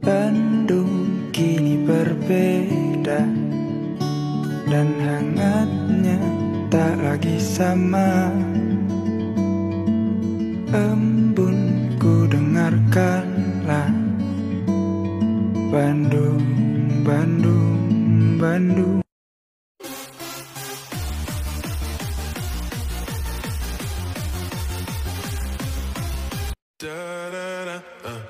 Bandung kini berbeda Dan hangatnya tak lagi sama. Embun ku dengarkanlah. Bandung, Bandung, Bandung. Da da, uh,